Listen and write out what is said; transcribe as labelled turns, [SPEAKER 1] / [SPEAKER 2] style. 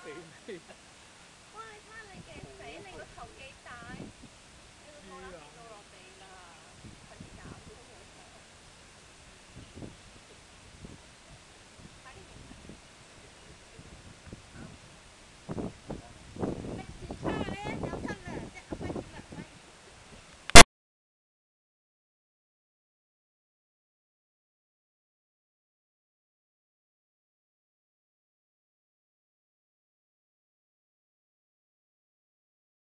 [SPEAKER 1] っ
[SPEAKER 2] ていい